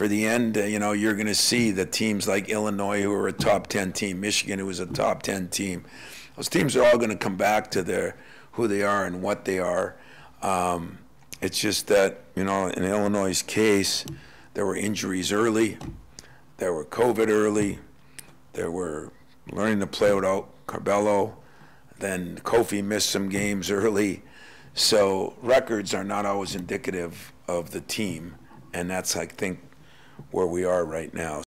for the end, uh, you know, you're going to see the teams like Illinois, who are a top 10 team, Michigan, who is a top 10 team, those teams are all going to come back to their who they are and what they are. Um, it's just that, you know, in Illinois' case, there were injuries early, there were COVID early, there were learning to play without Curbelo, then Kofi missed some games early. So records are not always indicative of the team, and that's, I think, where we are right now.